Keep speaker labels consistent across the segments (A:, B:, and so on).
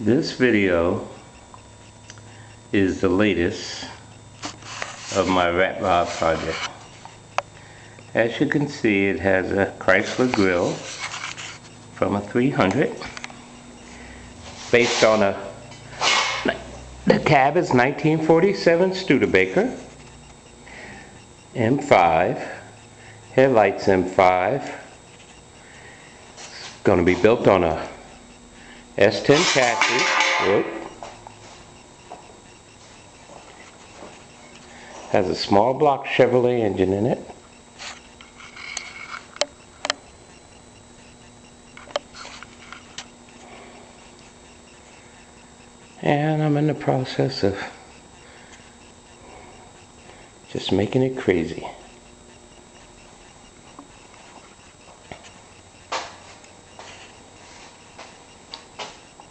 A: This video is the latest of my rat rod project. As you can see it has a Chrysler grill from a 300 based on a the cab is 1947 Studebaker M5 headlights M5 it's going to be built on a S10 chassis. Whoop. Has a small block Chevrolet engine in it. And I'm in the process of just making it crazy.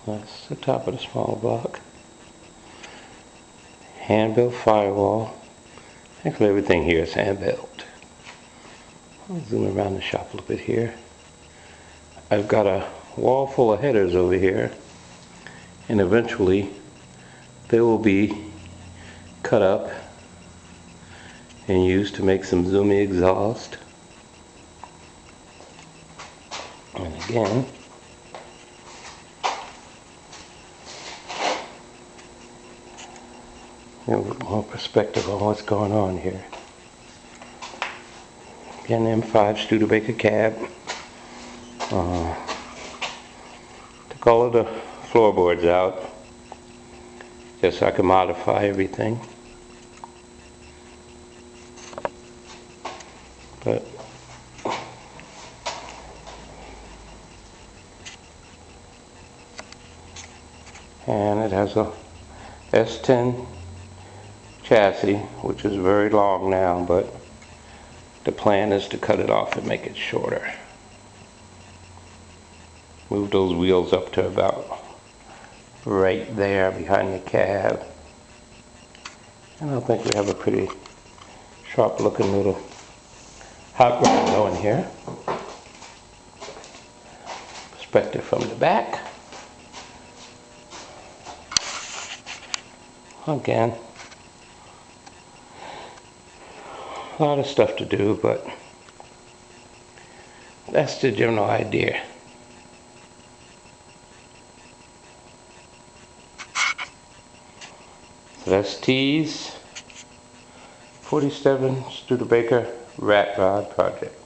A: That's the top of the small block. Hand-built firewall. Actually everything here is hand-built. I'll zoom around the shop a little bit here. I've got a wall full of headers over here and eventually they will be cut up and used to make some zoomy exhaust. And again, a little more perspective on what's going on here. Again, M5 Studebaker cab. Uh, took all of the floorboards out just so I can modify everything. But and it has a S10 chassis, which is very long now, but the plan is to cut it off and make it shorter. Move those wheels up to about right there behind the cab. And I think we have a pretty sharp looking little hot rod going here. Perspective from the back. Again, a lot of stuff to do, but that's the general idea. That's Tee's 47 Studebaker Rat Rod Project.